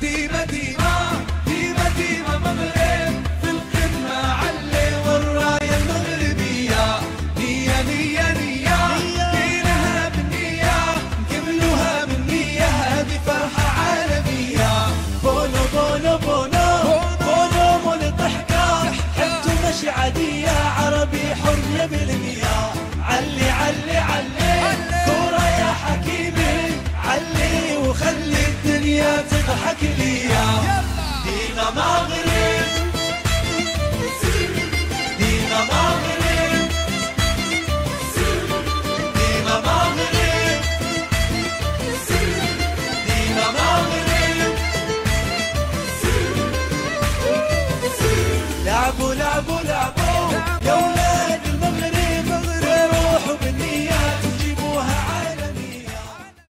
ديما ديما ديما ديما مغرب في القمة علي والراية المغربية نية نية نية جيناها بالنية نكملوها بالنية هذه فرحة عالمية بونو بونو بونو بونو مول الضحكة حتى ماشي عادية عربي حر يبي يا تضحك لي ديما مغرب. ديما مغرب. ديما مغرب. ديما مغرب. لعبوا لعبوا لعبوا.